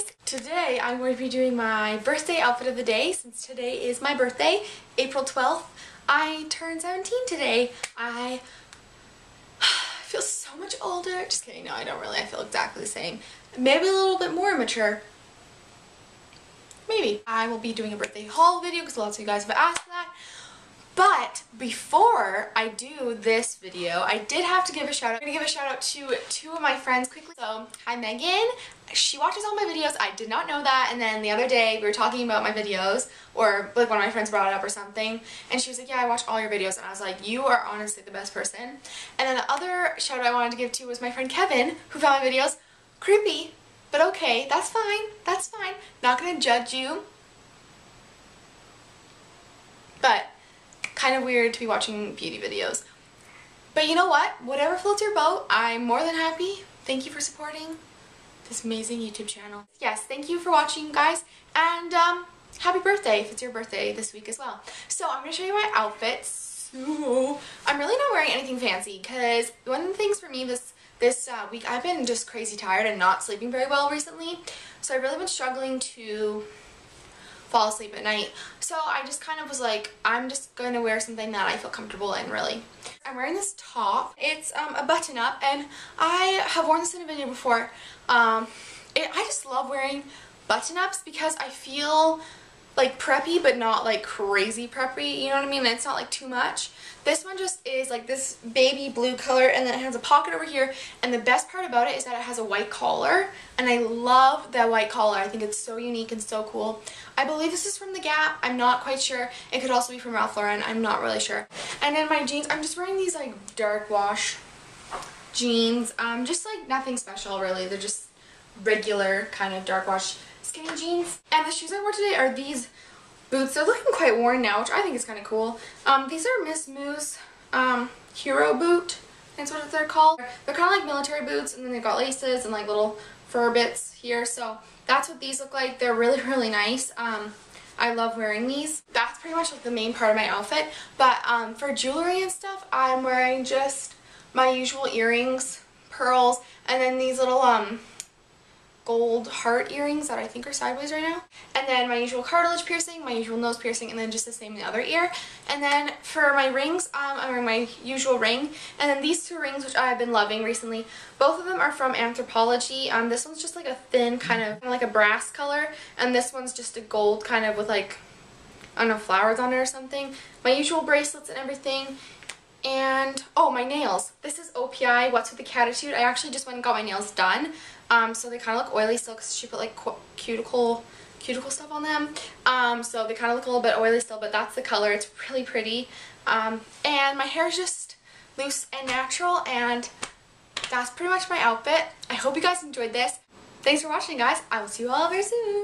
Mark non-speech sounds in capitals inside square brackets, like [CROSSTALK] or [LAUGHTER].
guys! Today I'm going to be doing my birthday outfit of the day since today is my birthday, April 12th. I turned 17 today. I [SIGHS] feel so much older. Just kidding, no I don't really. I feel exactly the same. Maybe a little bit more mature. Maybe. I will be doing a birthday haul video because lots of you guys have asked that. But before I do this video, I did have to give a shout out. I'm to give a shout out to two of my friends quickly. So, hi Megan. She watches all my videos. I did not know that. And then the other day we were talking about my videos or like one of my friends brought it up or something. And she was like, yeah, I watch all your videos. And I was like, you are honestly the best person. And then the other shout out I wanted to give to was my friend Kevin who found my videos. Creepy, but okay. That's fine. That's fine. Not to judge you. But kind of weird to be watching beauty videos. But you know what? Whatever floats your boat, I'm more than happy. Thank you for supporting this amazing YouTube channel. Yes, thank you for watching, guys. And um, happy birthday if it's your birthday this week as well. So I'm going to show you my outfits. I'm really not wearing anything fancy because one of the things for me this this uh, week, I've been just crazy tired and not sleeping very well recently. So I've really been struggling to fall asleep at night. So I just kind of was like, I'm just going to wear something that I feel comfortable in, really. I'm wearing this top. It's um, a button-up, and I have worn this in a video before. Um, it, I just love wearing button-ups because I feel like preppy but not like crazy preppy you know what I mean? It's not like too much. This one just is like this baby blue color and then it has a pocket over here and the best part about it is that it has a white collar and I love that white collar. I think it's so unique and so cool. I believe this is from the Gap. I'm not quite sure. It could also be from Ralph Lauren. I'm not really sure. And then my jeans I'm just wearing these like dark wash jeans. Um just like nothing special really. They're just regular kind of dark wash skinny jeans. And the shoes I wore today are these boots. They're looking quite worn now, which I think is kind of cool. Um, these are Miz Mooz um, Hero boot. That's what they're called. They're kind of like military boots, and then they've got laces and like little fur bits here. So that's what these look like. They're really, [LAUGHS] really nice. Um, I love wearing these. That's pretty much like the main part of my outfit. But um, for jewelry and stuff, I'm wearing just my usual earrings, pearls, and then these little um gold heart earrings that I think are sideways right now. And then my usual cartilage piercing, my usual nose piercing, and then just the same in the other ear. And then for my rings, um, I'm wearing my usual ring. And then these two rings, which I've been loving recently, both of them are from Anthropologie. Um, this one's just like a thin kind of, kind of like a brass color. And this one's just a gold kind of with like, I don't know, flowers on it or something. My usual bracelets and everything. And, oh, my nails. This is OPI, What's With The Cattitude. I actually just went and got my nails done. Um, so they kind of look oily still because she put like cuticle cuticle stuff on them. Um, so they kind of look a little bit oily still, but that's the color. It's really pretty. Um, and my hair is just loose and natural, and that's pretty much my outfit. I hope you guys enjoyed this. Thanks for watching, guys. I will see you all very soon.